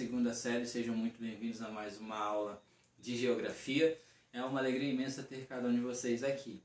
segunda série, sejam muito bem-vindos a mais uma aula de Geografia. É uma alegria imensa ter cada um de vocês aqui.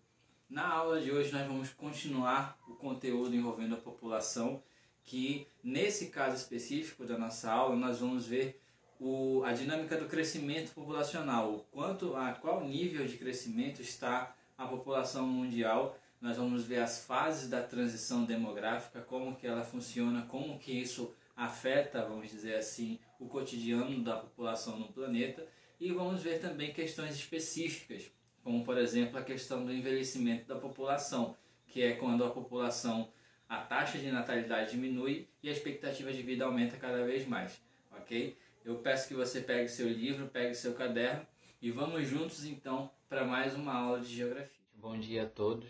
Na aula de hoje nós vamos continuar o conteúdo envolvendo a população, que nesse caso específico da nossa aula nós vamos ver o, a dinâmica do crescimento populacional, o quanto, a qual nível de crescimento está a população mundial. Nós vamos ver as fases da transição demográfica, como que ela funciona, como que isso afeta, vamos dizer assim, o cotidiano da população no planeta e vamos ver também questões específicas, como por exemplo a questão do envelhecimento da população, que é quando a população, a taxa de natalidade diminui e a expectativa de vida aumenta cada vez mais, ok? Eu peço que você pegue seu livro, pegue seu caderno e vamos juntos então para mais uma aula de geografia. Bom dia a todos.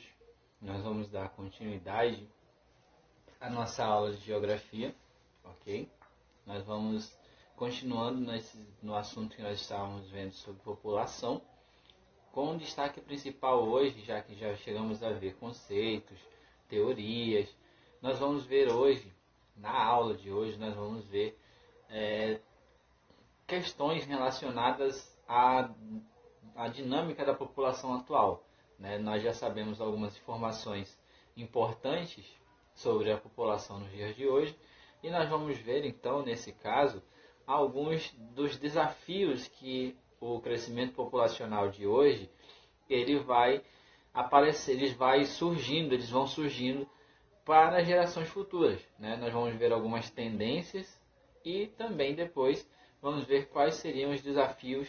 Nós vamos dar continuidade à nossa aula de geografia ok? Nós vamos continuando nesse, no assunto que nós estávamos vendo sobre população, com um destaque principal hoje, já que já chegamos a ver conceitos, teorias, nós vamos ver hoje, na aula de hoje, nós vamos ver é, questões relacionadas à, à dinâmica da população atual. Né? Nós já sabemos algumas informações importantes sobre a população nos dias de hoje, e nós vamos ver então, nesse caso, alguns dos desafios que o crescimento populacional de hoje ele vai aparecer, eles vai surgindo, eles vão surgindo para gerações futuras. Né? Nós vamos ver algumas tendências e também depois vamos ver quais seriam os desafios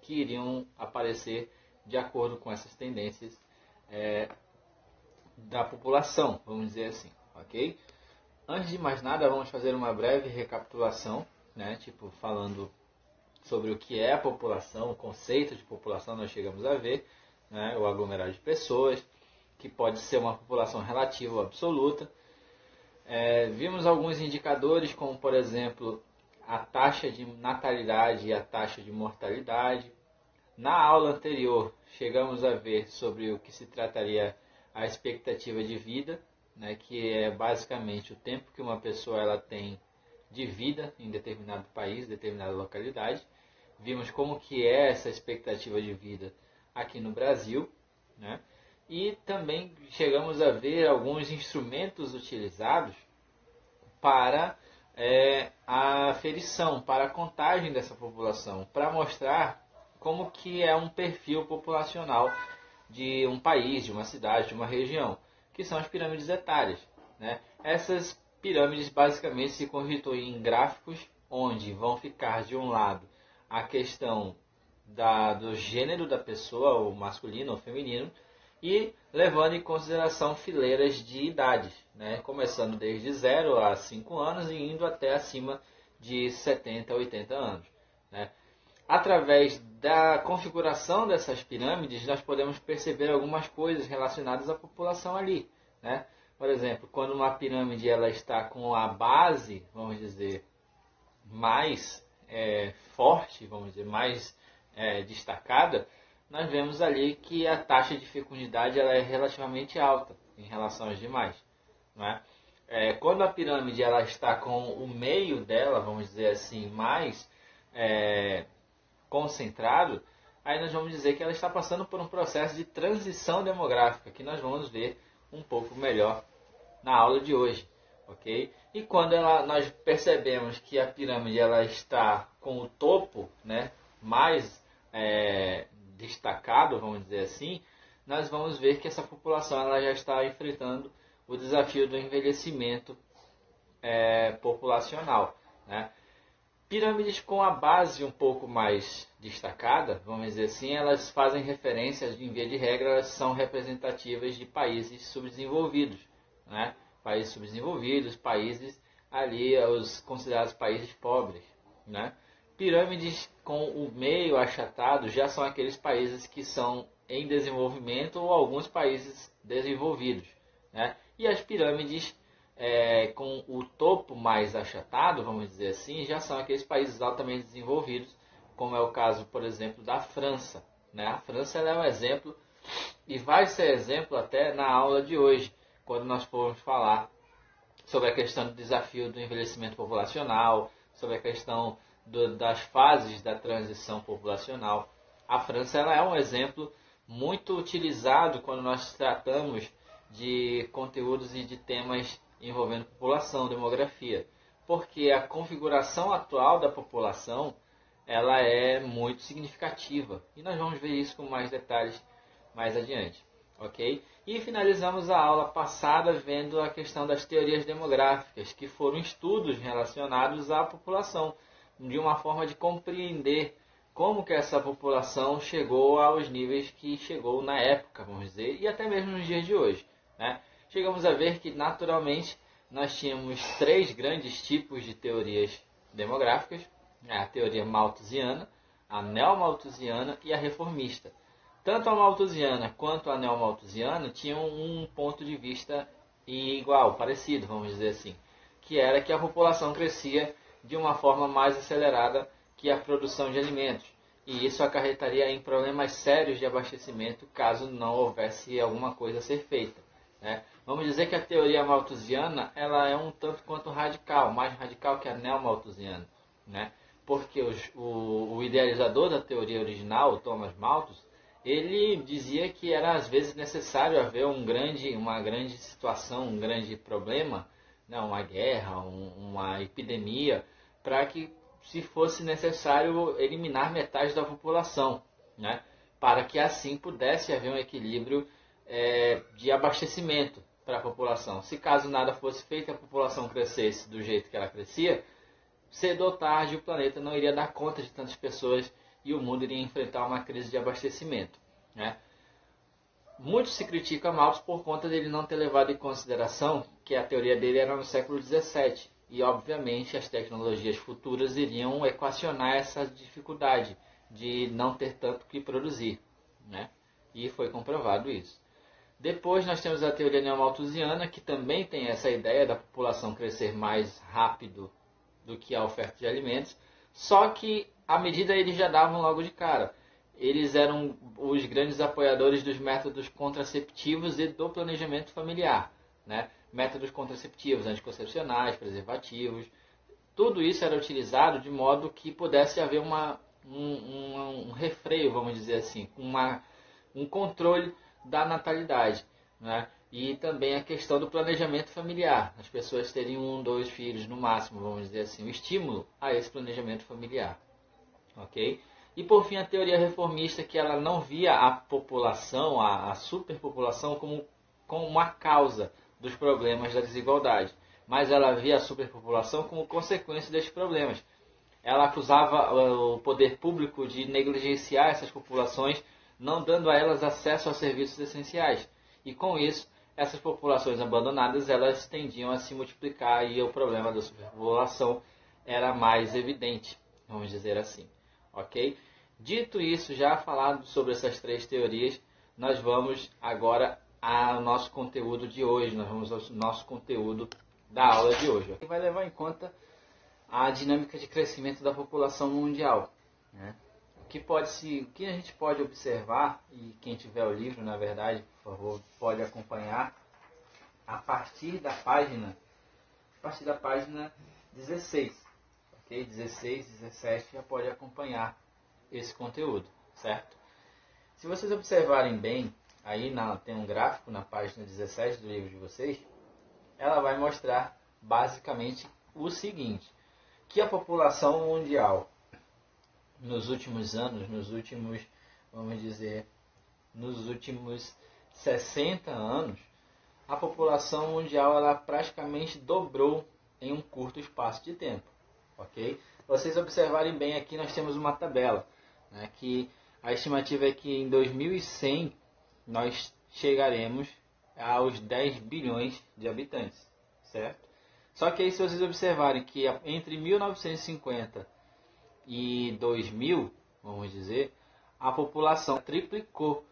que iriam aparecer de acordo com essas tendências é, da população, vamos dizer assim, ok? Antes de mais nada, vamos fazer uma breve recapitulação, né? Tipo, falando sobre o que é a população, o conceito de população nós chegamos a ver, né? O aglomerado de pessoas, que pode ser uma população relativa ou absoluta. É, vimos alguns indicadores, como por exemplo a taxa de natalidade e a taxa de mortalidade. Na aula anterior, chegamos a ver sobre o que se trataria a expectativa de vida, né, que é basicamente o tempo que uma pessoa ela tem de vida em determinado país, determinada localidade. Vimos como que é essa expectativa de vida aqui no Brasil, né? E também chegamos a ver alguns instrumentos utilizados para é, a aferição, para a contagem dessa população, para mostrar como que é um perfil populacional de um país, de uma cidade, de uma região que são as pirâmides etárias. Né? Essas pirâmides basicamente se constituem em gráficos onde vão ficar de um lado a questão da, do gênero da pessoa, ou masculino ou feminino, e levando em consideração fileiras de idades, né? começando desde 0 a 5 anos e indo até acima de 70 a 80 anos. Né? Através da configuração dessas pirâmides, nós podemos perceber algumas coisas relacionadas à população ali. Né? Por exemplo, quando uma pirâmide ela está com a base, vamos dizer, mais é, forte, vamos dizer, mais é, destacada, nós vemos ali que a taxa de fecundidade ela é relativamente alta em relação aos demais. Né? É, quando a pirâmide ela está com o meio dela, vamos dizer assim, mais é, concentrado, aí nós vamos dizer que ela está passando por um processo de transição demográfica, que nós vamos ver um pouco melhor na aula de hoje, ok? E quando ela, nós percebemos que a pirâmide ela está com o topo, né, mais é, destacado, vamos dizer assim, nós vamos ver que essa população ela já está enfrentando o desafio do envelhecimento é, populacional, né? Pirâmides com a base um pouco mais destacada, vamos dizer assim, elas fazem referência, em via de regra, elas são representativas de países subdesenvolvidos, né? Países subdesenvolvidos, países ali os considerados países pobres, né? Pirâmides com o meio achatado já são aqueles países que são em desenvolvimento ou alguns países desenvolvidos, né? E as pirâmides é, com o topo mais achatado, vamos dizer assim, já são aqueles países altamente desenvolvidos, como é o caso, por exemplo, da França. Né? A França é um exemplo e vai ser exemplo até na aula de hoje, quando nós formos falar sobre a questão do desafio do envelhecimento populacional, sobre a questão do, das fases da transição populacional. A França ela é um exemplo muito utilizado quando nós tratamos de conteúdos e de temas envolvendo população, demografia, porque a configuração atual da população ela é muito significativa e nós vamos ver isso com mais detalhes mais adiante, ok? E finalizamos a aula passada vendo a questão das teorias demográficas, que foram estudos relacionados à população, de uma forma de compreender como que essa população chegou aos níveis que chegou na época, vamos dizer, e até mesmo nos dias de hoje. Né? Chegamos a ver que, naturalmente, nós tínhamos três grandes tipos de teorias demográficas, né? a teoria malthusiana, a neomalthusiana e a reformista. Tanto a malthusiana quanto a neomalthusiana tinham um ponto de vista igual, parecido, vamos dizer assim, que era que a população crescia de uma forma mais acelerada que a produção de alimentos. E isso acarretaria em problemas sérios de abastecimento caso não houvesse alguma coisa a ser feita. Né? Vamos dizer que a teoria malthusiana ela é um tanto quanto radical, mais radical que a neomalthusiana. Né? Porque os, o, o, idealizador da teoria original, Thomas Malthus, ele dizia que era às vezes necessário haver um grande, uma grande situação, um grande problema, né? uma guerra, um, uma epidemia, para que se fosse necessário eliminar metade da população, né? para que assim pudesse haver um equilíbrio é, de abastecimento para a população. Se caso nada fosse feito, a população crescesse do jeito que ela crescia, cedo ou tarde o planeta não iria dar conta de tantas pessoas e o mundo iria enfrentar uma crise de abastecimento. Né? Muito se critica Malthus por conta dele não ter levado em consideração que a teoria dele era no século XVII e, obviamente, as tecnologias futuras iriam equacionar essa dificuldade de não ter tanto que produzir. Né? E foi comprovado isso. Depois nós temos a teoria neomalthusiana, que também tem essa ideia da população crescer mais rápido do que a oferta de alimentos, só que a medida eles já davam logo de cara. Eles eram os grandes apoiadores dos métodos contraceptivos e do planejamento familiar. Né? Métodos contraceptivos, anticoncepcionais, preservativos. Tudo isso era utilizado de modo que pudesse haver uma, um, um, um refreio, vamos dizer assim, uma, um controle da natalidade. Né? E também a questão do planejamento familiar. As pessoas teriam um, dois filhos no máximo, vamos dizer assim, o estímulo a esse planejamento familiar. Ok? E por fim a teoria reformista que ela não via a população, a, a superpopulação como, como uma causa dos problemas da desigualdade, mas ela via a superpopulação como consequência destes problemas. Ela acusava o poder público de negligenciar essas populações não dando a elas acesso a serviços essenciais. E com isso, essas populações abandonadas elas tendiam a se multiplicar e o problema da superpopulação era mais evidente, vamos dizer assim. Ok? Dito isso, já falado sobre essas três teorias, nós vamos agora ao nosso conteúdo de hoje, nós vamos ao nosso conteúdo da aula de hoje. Vai levar em conta a dinâmica de crescimento da população mundial. Né? Que pode se, que a gente pode observar e quem tiver o livro, na verdade, por favor, pode acompanhar a partir da página, a partir da página 16, ok? 16, 17 já pode acompanhar esse conteúdo, certo? Se vocês observarem bem, aí na, tem um gráfico na página 17 do livro de vocês, ela vai mostrar basicamente o seguinte, que a população mundial nos últimos anos, nos últimos, vamos dizer, nos últimos 60 anos, a população mundial ela praticamente dobrou em um curto espaço de tempo, ok? Vocês observarem bem aqui, nós temos uma tabela, né, que a estimativa é que em 2100 nós chegaremos aos 10 bilhões de habitantes, certo? Só que aí se vocês observarem que entre 1950 e 2000, vamos dizer, a população triplicou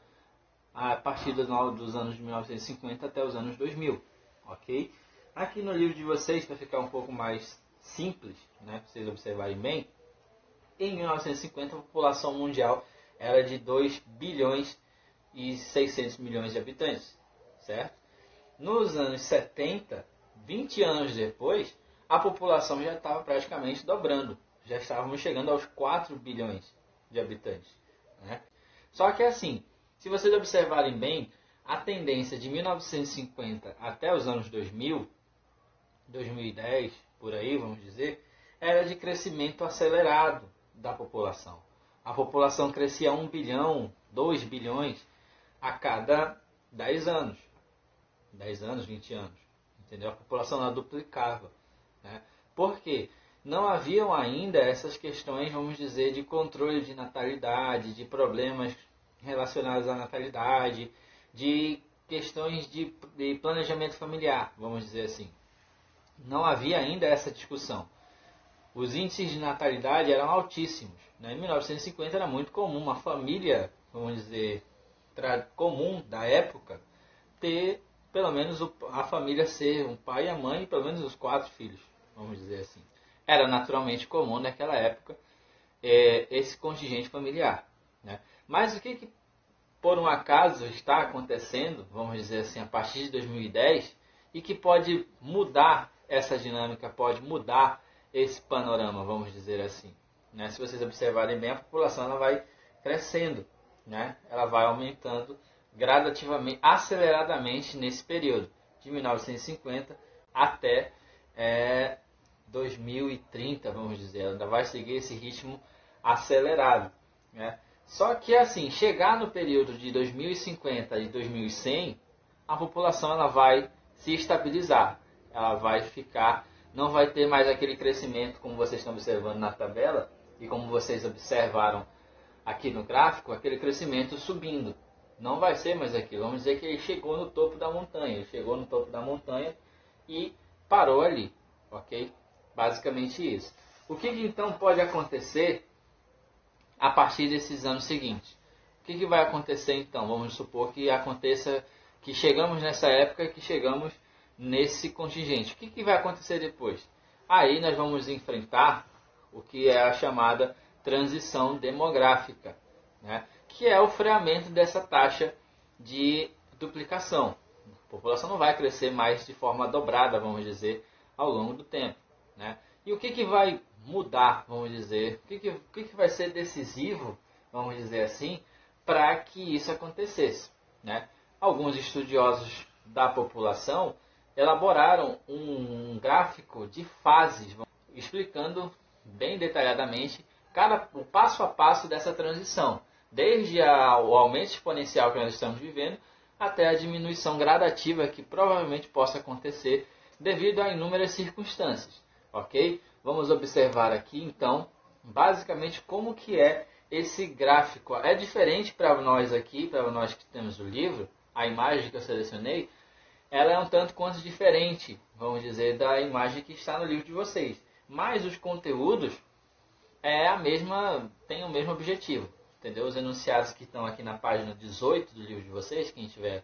a partir dos anos de 1950 até os anos 2000, ok? Aqui no livro de vocês, para ficar um pouco mais simples, né, para vocês observarem bem, em 1950 a população mundial era de 2 bilhões e 600 milhões de habitantes, certo? Nos anos 70, 20 anos depois, a população já estava praticamente dobrando já estávamos chegando aos 4 bilhões de habitantes. Né? Só que assim, se vocês observarem bem, a tendência de 1950 até os anos 2000, 2010, por aí vamos dizer, era de crescimento acelerado da população. A população crescia 1 bilhão, 2 bilhões a cada 10 anos. 10 anos, 20 anos. Entendeu? A população lá duplicava. Né? Por quê? Não haviam ainda essas questões, vamos dizer, de controle de natalidade, de problemas relacionados à natalidade, de questões de, de planejamento familiar, vamos dizer assim. Não havia ainda essa discussão. Os índices de natalidade eram altíssimos. Né? Em 1950 era muito comum uma família, vamos dizer, comum da época, ter pelo menos a família ser um pai e a mãe e pelo menos os quatro filhos, vamos dizer assim. Era naturalmente comum naquela época é, esse contingente familiar. Né? Mas o que, que por um acaso está acontecendo, vamos dizer assim, a partir de 2010 e que pode mudar essa dinâmica, pode mudar esse panorama, vamos dizer assim. Né? Se vocês observarem bem, a população ela vai crescendo, né? ela vai aumentando gradativamente, aceleradamente nesse período, de 1950 até é, 2030, vamos dizer. Ela ainda vai seguir esse ritmo acelerado. Né? Só que assim, chegar no período de 2050 e 2100, a população ela vai se estabilizar. Ela vai ficar, não vai ter mais aquele crescimento como vocês estão observando na tabela e como vocês observaram aqui no gráfico, aquele crescimento subindo. Não vai ser mais aquilo. Vamos dizer que ele chegou no topo da montanha. Ele chegou no topo da montanha e parou ali. Ok? Basicamente isso. O que, que então pode acontecer a partir desses anos seguintes? O que, que vai acontecer então? Vamos supor que aconteça que chegamos nessa época que chegamos nesse contingente. O que, que vai acontecer depois? Aí nós vamos enfrentar o que é a chamada transição demográfica. Né? que é o freamento dessa taxa de duplicação. A população não vai crescer mais de forma dobrada, vamos dizer, ao longo do tempo. Né? E o que, que vai mudar, vamos dizer, o que, que, o que, que vai ser decisivo, vamos dizer assim, para que isso acontecesse? Né? Alguns estudiosos da população elaboraram um gráfico de fases, explicando bem detalhadamente cada, o passo a passo dessa transição desde a, o aumento exponencial que nós estamos vivendo até a diminuição gradativa que provavelmente possa acontecer devido a inúmeras circunstâncias, ok? Vamos observar aqui então, basicamente como que é esse gráfico. É diferente para nós aqui, para nós que temos o livro, a imagem que eu selecionei, ela é um tanto quanto diferente, vamos dizer, da imagem que está no livro de vocês. Mas os conteúdos é a mesma, tem o mesmo objetivo entendeu? Os enunciados que estão aqui na página 18 do livro de vocês, quem estiver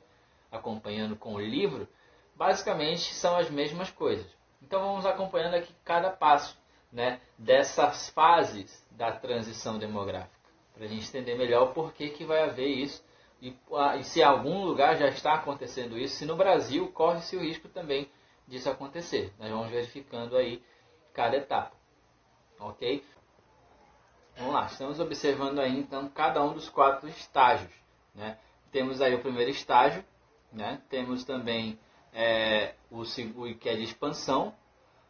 acompanhando com o livro, basicamente são as mesmas coisas. Então vamos acompanhando aqui cada passo né, dessas fases da transição demográfica, para a gente entender melhor o porquê que vai haver isso e, e se em algum lugar já está acontecendo isso, se no Brasil corre-se o risco também disso acontecer. Nós vamos verificando aí cada etapa. Ok? Vamos lá, estamos observando aí então cada um dos quatro estágios. Né? Temos aí o primeiro estágio, né? temos também é, o, que é de expansão.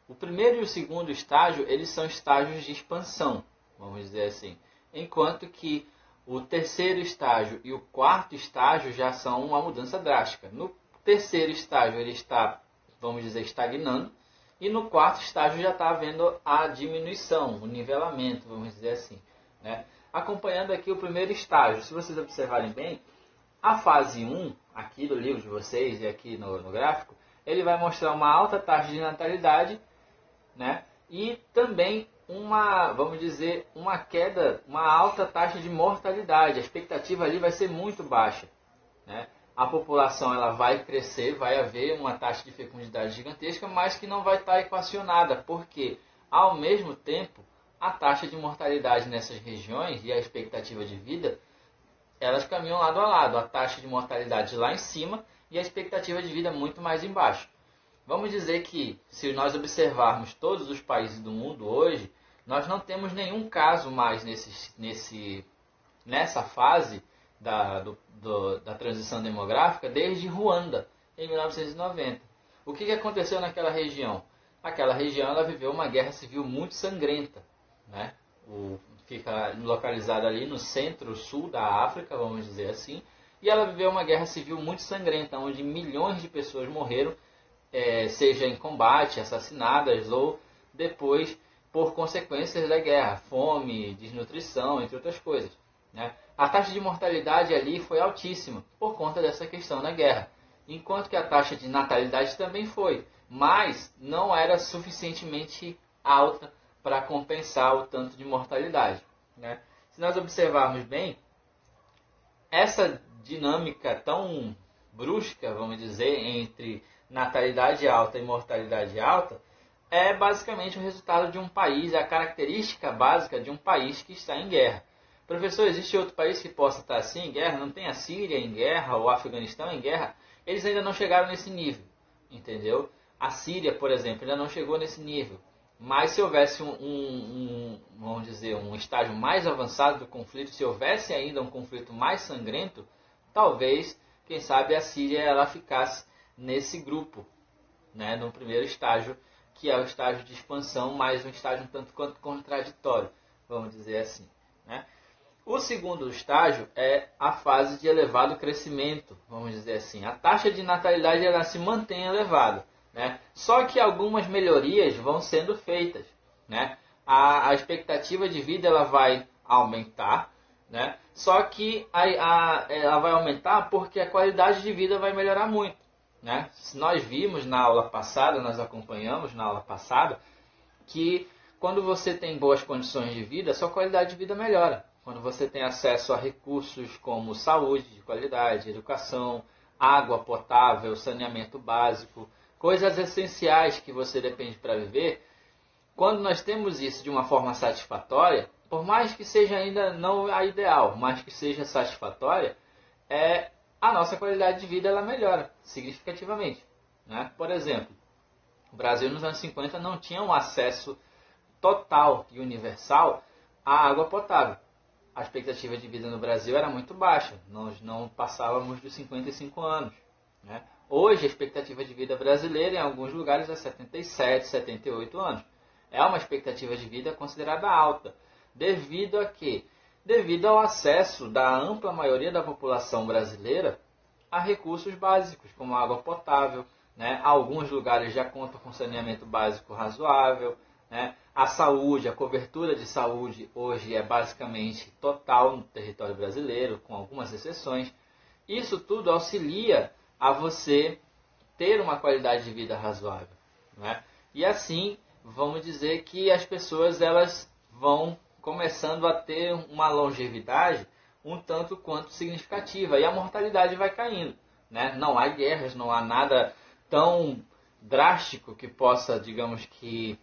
O primeiro e o segundo estágio, eles são estágios de expansão, vamos dizer assim. Enquanto que o terceiro estágio e o quarto estágio já são uma mudança drástica. No terceiro estágio ele está, vamos dizer, estagnando, e no quarto estágio já está havendo a diminuição, o nivelamento, vamos dizer assim. Né? Acompanhando aqui o primeiro estágio, se vocês observarem bem, a fase 1, aqui do livro de vocês e aqui no, no gráfico, ele vai mostrar uma alta taxa de natalidade né? e também uma, vamos dizer, uma queda, uma alta taxa de mortalidade. A expectativa ali vai ser muito baixa. Né? a população ela vai crescer, vai haver uma taxa de fecundidade gigantesca, mas que não vai estar equacionada, porque ao mesmo tempo a taxa de mortalidade nessas regiões e a expectativa de vida elas caminham lado a lado, a taxa de mortalidade lá em cima e a expectativa de vida muito mais embaixo. Vamos dizer que se nós observarmos todos os países do mundo hoje, Nós não temos nenhum caso mais nesse, nesse, nessa fase da, do, do, da transição demográfica desde Ruanda, em 1990. O que, que aconteceu naquela região? Aquela região ela viveu uma guerra civil muito sangrenta. Né? O, fica localizada ali no centro-sul da África, vamos dizer assim, e ela viveu uma guerra civil muito sangrenta, onde milhões de pessoas morreram, é, seja em combate, assassinadas ou depois por consequências da guerra, fome, desnutrição, entre outras coisas. Né? A taxa de mortalidade ali foi altíssima por conta dessa questão da guerra, enquanto que a taxa de natalidade também foi, mas não era suficientemente alta para compensar o tanto de mortalidade. Né? Se nós observarmos bem, essa dinâmica tão brusca, vamos dizer, entre natalidade alta e mortalidade alta, é basicamente o resultado de um país, a característica básica de um país que está em guerra. Professor, existe outro país que possa estar assim em guerra? Não tem a Síria em guerra ou o Afeganistão em guerra? Eles ainda não chegaram nesse nível, entendeu? A Síria, por exemplo, ainda não chegou nesse nível. Mas se houvesse um, um, um, vamos dizer, um estágio mais avançado do conflito, se houvesse ainda um conflito mais sangrento, talvez, quem sabe, a Síria ela ficasse nesse grupo, né, no primeiro estágio, que é o estágio de expansão, mais um estágio um tanto quanto contraditório, vamos dizer assim. Né? O segundo estágio é a fase de elevado crescimento, vamos dizer assim. A taxa de natalidade ela se mantém elevada, né? só que algumas melhorias vão sendo feitas. Né? A, a expectativa de vida ela vai aumentar, né? Só que a, a, ela vai aumentar porque a qualidade de vida vai melhorar muito. Né? Nós vimos na aula passada, nós acompanhamos na aula passada, que quando você tem boas condições de vida, sua qualidade de vida melhora. Quando você tem acesso a recursos como saúde de qualidade, educação, água potável, saneamento básico, coisas essenciais que você depende para viver, quando nós temos isso de uma forma satisfatória, por mais que seja ainda não a ideal, mas que seja satisfatória, é, a nossa qualidade de vida ela melhora significativamente. Né? Por exemplo, o Brasil nos anos 50 não tinha um acesso total e universal à água potável. A expectativa de vida no Brasil era muito baixa, nós não passávamos dos 55 anos. Né? Hoje, a expectativa de vida brasileira em alguns lugares é 77, 78 anos. É uma expectativa de vida considerada alta. Devido a quê? Devido ao acesso da ampla maioria da população brasileira a recursos básicos, como água potável, né? alguns lugares já contam com saneamento básico razoável, né? a saúde, a cobertura de saúde hoje é basicamente total no território brasileiro, com algumas exceções. Isso tudo auxilia a você ter uma qualidade de vida razoável. Né? E assim, vamos dizer que as pessoas elas vão começando a ter uma longevidade um tanto quanto significativa e a mortalidade vai caindo. Né? Não há guerras, não há nada tão drástico que possa, digamos que,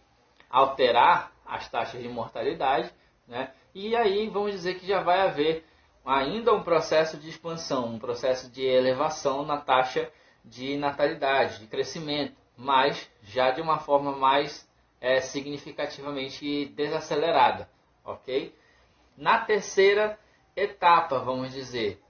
alterar as taxas de mortalidade. Né? E aí vamos dizer que já vai haver ainda um processo de expansão, um processo de elevação na taxa de natalidade, de crescimento, mas já de uma forma mais é, significativamente desacelerada ok? Na terceira etapa, vamos dizer,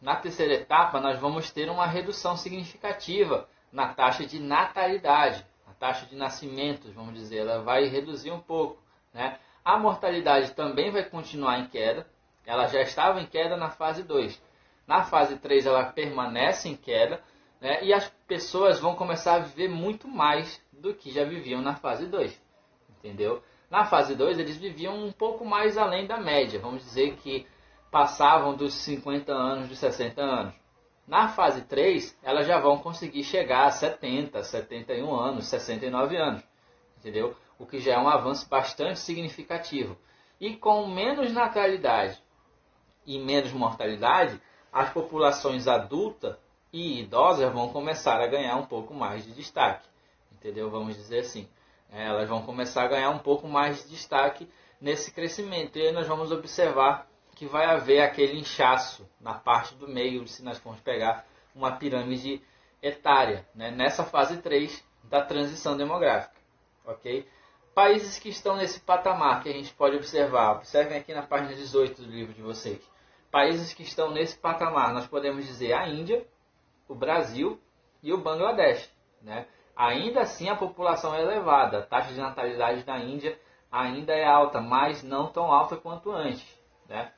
na terceira etapa nós vamos ter uma redução significativa na taxa de natalidade, a taxa de nascimentos, vamos dizer, ela vai reduzir um pouco, né? A mortalidade também vai continuar em queda, ela já estava em queda na fase 2. Na fase 3 ela permanece em queda, né? E as pessoas vão começar a viver muito mais do que já viviam na fase 2. Entendeu? Na fase 2, eles viviam um pouco mais além da média, vamos dizer que passavam dos 50 anos, dos 60 anos. Na fase 3, elas já vão conseguir chegar a 70, 71 anos, 69 anos, entendeu? O que já é um avanço bastante significativo. E com menos natalidade e menos mortalidade, as populações adulta e idosas vão começar a ganhar um pouco mais de destaque, entendeu? Vamos dizer assim. É, elas vão começar a ganhar um pouco mais de destaque nesse crescimento. E aí nós vamos observar que vai haver aquele inchaço na parte do meio, se nós formos pegar uma pirâmide etária, né? nessa fase 3 da transição demográfica. ok? Países que estão nesse patamar que a gente pode observar, observem aqui na página 18 do livro de vocês. Países que estão nesse patamar, nós podemos dizer a Índia, o Brasil e o Bangladesh. Né? Ainda assim, a população é elevada. A taxa de natalidade da Índia ainda é alta, mas não tão alta quanto antes. Né?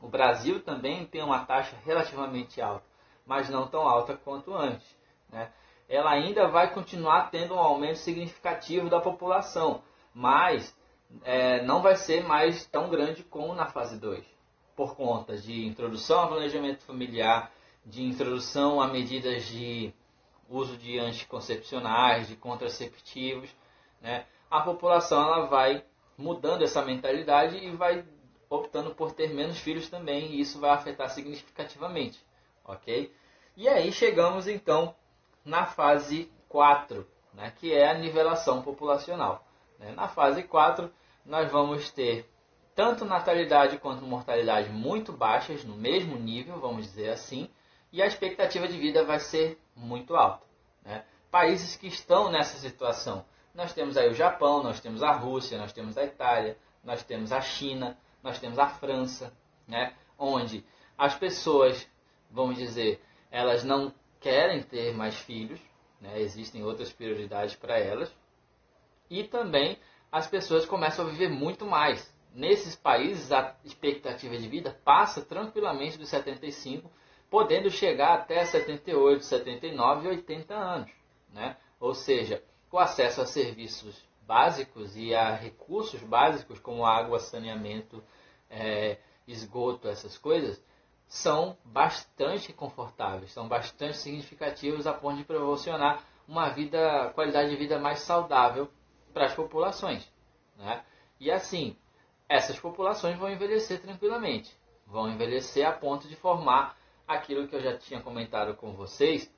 O Brasil também tem uma taxa relativamente alta, mas não tão alta quanto antes. Né? Ela ainda vai continuar tendo um aumento significativo da população, mas é, não vai ser mais tão grande como na fase 2, por conta de introdução ao planejamento familiar, de introdução a medidas de uso de anticoncepcionais, de contraceptivos, né? a população ela vai mudando essa mentalidade e vai optando por ter menos filhos também, e isso vai afetar significativamente, ok? E aí chegamos então na fase 4, né, que é a nivelação populacional. Né? Na fase 4, nós vamos ter tanto natalidade quanto mortalidade muito baixas, no mesmo nível, vamos dizer assim, e a expectativa de vida vai ser muito alta. Né? Países que estão nessa situação, nós temos aí o Japão, nós temos a Rússia, nós temos a Itália, nós temos a China, nós temos a França, né? onde as pessoas, vamos dizer, elas não querem ter mais filhos, né? existem outras prioridades para elas, e também as pessoas começam a viver muito mais. Nesses países, a expectativa de vida passa tranquilamente dos 75, podendo chegar até 78, 79 e 80 anos. Né? Ou seja, o acesso a serviços básicos e a recursos básicos como água, saneamento, é, esgoto, essas coisas, são bastante confortáveis, são bastante significativos a ponto de proporcionar uma vida, qualidade de vida mais saudável para as populações. Né? E assim, essas populações vão envelhecer tranquilamente, vão envelhecer a ponto de formar aquilo que eu já tinha comentado com vocês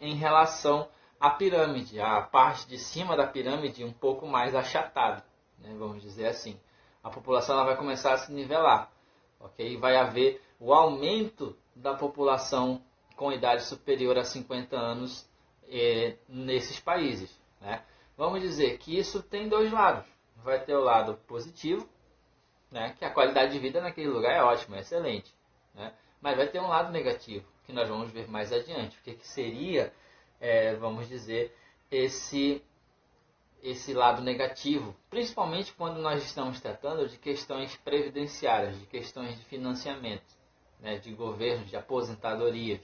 em relação à pirâmide, a parte de cima da pirâmide um pouco mais achatada, né? vamos dizer assim. A população ela vai começar a se nivelar, ok? Vai haver o aumento da população com idade superior a 50 anos eh, nesses países. Né? Vamos dizer que isso tem dois lados. Vai ter o lado positivo, né? que a qualidade de vida naquele lugar é ótima, é excelente. Né? Mas vai ter um lado negativo, que nós vamos ver mais adiante. O que, que seria, é, vamos dizer, esse esse lado negativo, principalmente quando nós estamos tratando de questões previdenciárias, de questões de financiamento, né, de governos, de aposentadorias.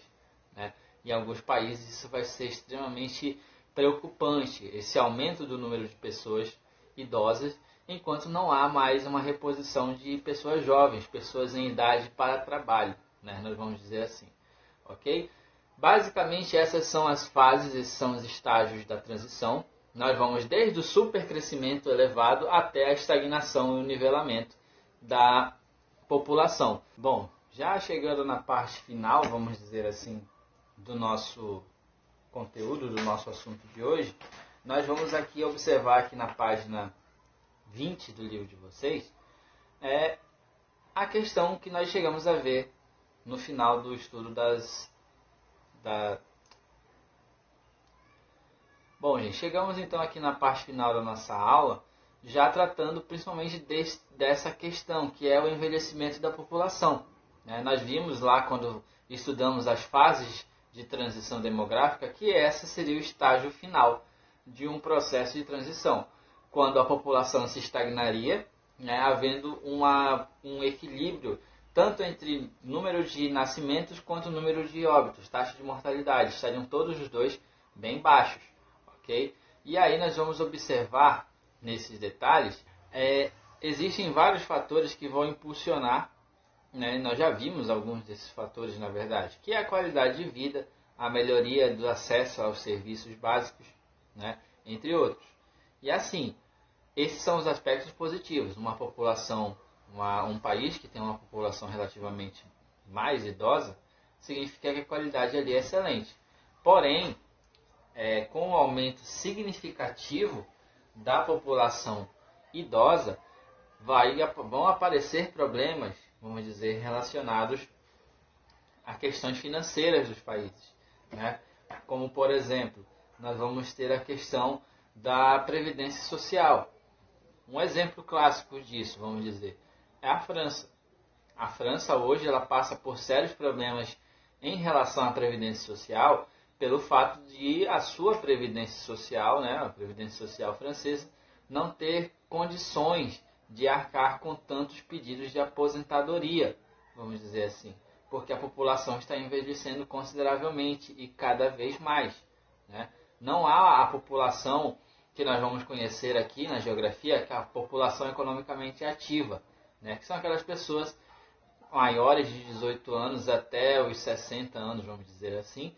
Né? Em alguns países isso vai ser extremamente preocupante, esse aumento do número de pessoas idosas, enquanto não há mais uma reposição de pessoas jovens, pessoas em idade para trabalho, né? nós vamos dizer assim. ok? Basicamente essas são as fases, esses são os estágios da transição nós vamos desde o supercrescimento elevado até a estagnação e o nivelamento da população. Bom, já chegando na parte final, vamos dizer assim, do nosso conteúdo, do nosso assunto de hoje, nós vamos aqui observar aqui na página 20 do livro de vocês, é a questão que nós chegamos a ver no final do estudo das, da, Bom, gente, chegamos então aqui na parte final da nossa aula, já tratando principalmente dessa questão, que é o envelhecimento da população. Né? Nós vimos lá, quando estudamos as fases de transição demográfica, que essa seria o estágio final de um processo de transição, quando a população se estagnaria, né, havendo uma, um equilíbrio tanto entre número de nascimentos quanto número de óbitos, taxa de mortalidade, estariam todos os dois bem baixos ok? E aí nós vamos observar nesses detalhes, é, existem vários fatores que vão impulsionar, né? nós já vimos alguns desses fatores na verdade, que é a qualidade de vida, a melhoria do acesso aos serviços básicos, né? entre outros. E assim, esses são os aspectos positivos. Uma população, uma, um país que tem uma população relativamente mais idosa, significa que a qualidade ali é excelente. Porém, é, com um aumento significativo da população idosa, vai, vão aparecer problemas, vamos dizer, relacionados a questões financeiras dos países. Né? Como, por exemplo, nós vamos ter a questão da previdência social. Um exemplo clássico disso, vamos dizer, é a França. A França hoje ela passa por sérios problemas em relação à previdência social pelo fato de a sua previdência social, né, a previdência social francesa, não ter condições de arcar com tantos pedidos de aposentadoria, vamos dizer assim, porque a população está envelhecendo consideravelmente e cada vez mais. Né? Não há a população que nós vamos conhecer aqui na geografia, que é a população economicamente ativa, né? que são aquelas pessoas maiores de 18 anos até os 60 anos, vamos dizer assim,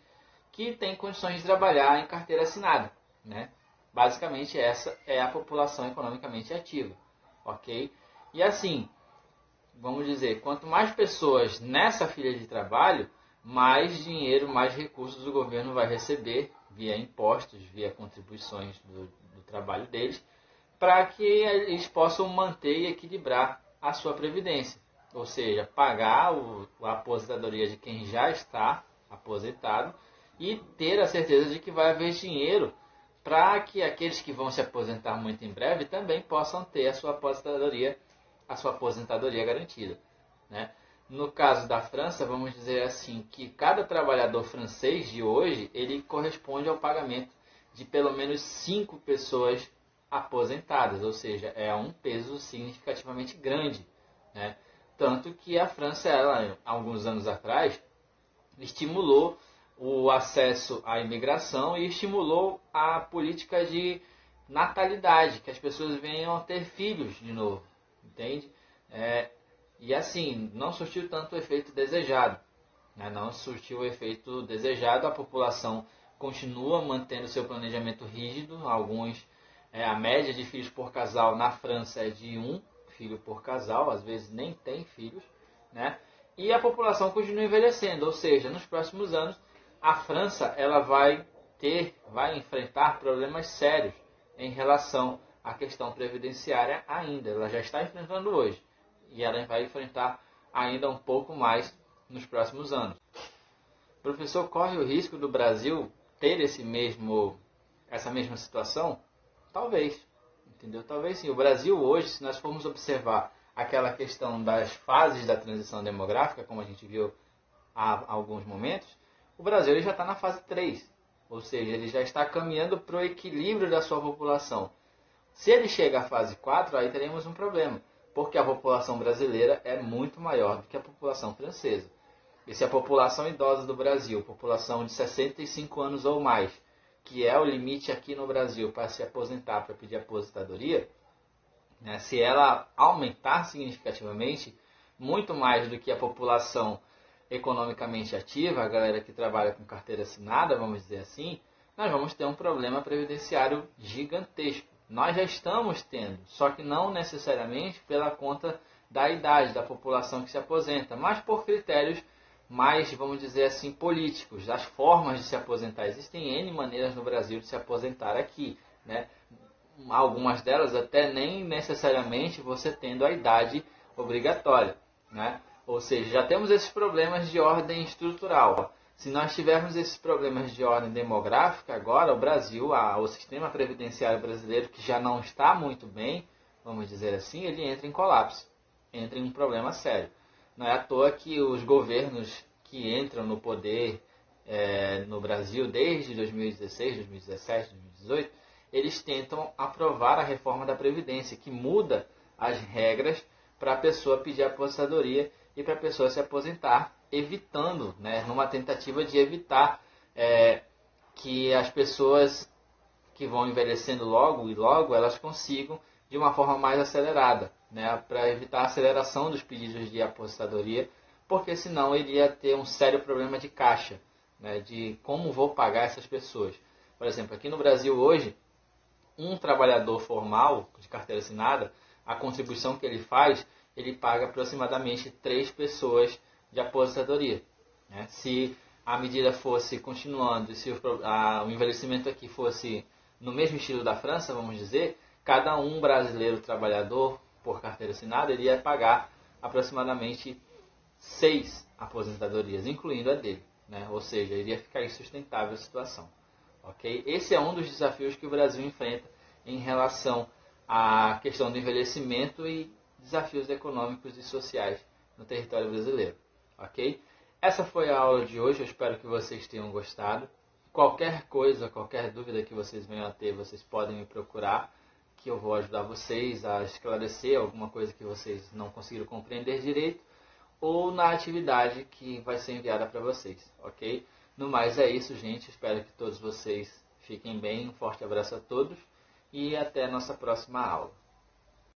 que têm condições de trabalhar em carteira assinada. Né? Basicamente, essa é a população economicamente ativa. Ok? E assim, vamos dizer, quanto mais pessoas nessa filha de trabalho, mais dinheiro, mais recursos o governo vai receber via impostos, via contribuições do, do trabalho deles, para que eles possam manter e equilibrar a sua previdência. Ou seja, pagar o, a aposentadoria de quem já está aposentado e ter a certeza de que vai haver dinheiro para que aqueles que vão se aposentar muito em breve também possam ter a sua aposentadoria, a sua aposentadoria garantida. Né? No caso da França, vamos dizer assim que cada trabalhador francês de hoje ele corresponde ao pagamento de pelo menos cinco pessoas aposentadas, ou seja, é um peso significativamente grande. Né? Tanto que a França, ela, alguns anos atrás, estimulou o acesso à imigração e estimulou a política de natalidade, que as pessoas venham a ter filhos de novo, entende? É, e assim, não surtiu tanto o efeito desejado. Né? Não surtiu o efeito desejado, a população continua mantendo seu planejamento rígido. Alguns, é, a média de filhos por casal na França é de um filho por casal, às vezes nem tem filhos, né? E a população continua envelhecendo, ou seja, nos próximos anos a França ela vai ter, vai enfrentar problemas sérios em relação à questão previdenciária ainda. Ela já está enfrentando hoje e ela vai enfrentar ainda um pouco mais nos próximos anos. O professor corre o risco do Brasil ter esse mesmo, essa mesma situação? Talvez, entendeu? Talvez sim. O Brasil hoje, se nós formos observar aquela questão das fases da transição demográfica, como a gente viu há alguns momentos, o Brasil ele já está na fase 3, ou seja, ele já está caminhando para o equilíbrio da sua população. Se ele chega à fase 4, aí teremos um problema, porque a população brasileira é muito maior do que a população francesa. E se a população idosa do Brasil, população de 65 anos ou mais, que é o limite aqui no Brasil para se aposentar, para pedir aposentadoria, né, se ela aumentar significativamente, muito mais do que a população economicamente ativa, a galera que trabalha com carteira assinada, vamos dizer assim, nós vamos ter um problema previdenciário gigantesco. Nós já estamos tendo, só que não necessariamente pela conta da idade da população que se aposenta, mas por critérios mais, vamos dizer assim, políticos, das formas de se aposentar. Existem N maneiras no Brasil de se aposentar aqui, né? Algumas delas até nem necessariamente você tendo a idade obrigatória, né? Ou seja, já temos esses problemas de ordem estrutural. Se nós tivermos esses problemas de ordem demográfica, agora o Brasil, a, o sistema previdenciário brasileiro, que já não está muito bem, vamos dizer assim, ele entra em colapso, entra em um problema sério. Não é à toa que os governos que entram no poder é, no Brasil desde 2016, 2017, 2018, eles tentam aprovar a reforma da Previdência, que muda as regras para a pessoa pedir aposentadoria e para a pessoa se aposentar, evitando, né, numa tentativa de evitar é, que as pessoas que vão envelhecendo logo e logo elas consigam de uma forma mais acelerada, né, para evitar a aceleração dos pedidos de aposentadoria, porque senão ele ia ter um sério problema de caixa, né, de como vou pagar essas pessoas. Por exemplo, aqui no Brasil hoje, um trabalhador formal de carteira assinada, a contribuição que ele faz ele paga aproximadamente três pessoas de aposentadoria. Né? Se a medida fosse continuando, se o, a, o envelhecimento aqui fosse no mesmo estilo da França, vamos dizer, cada um brasileiro trabalhador por carteira assinada iria pagar aproximadamente seis aposentadorias, incluindo a dele. Né? Ou seja, iria ficar insustentável a situação. Okay? Esse é um dos desafios que o Brasil enfrenta em relação a questão do envelhecimento e desafios econômicos e sociais no território brasileiro. Ok? Essa foi a aula de hoje, eu espero que vocês tenham gostado. Qualquer coisa, qualquer dúvida que vocês venham a ter, vocês podem me procurar, que eu vou ajudar vocês a esclarecer alguma coisa que vocês não conseguiram compreender direito, ou na atividade que vai ser enviada para vocês, ok? No mais é isso, gente. Espero que todos vocês fiquem bem. Um forte abraço a todos e até a nossa próxima aula.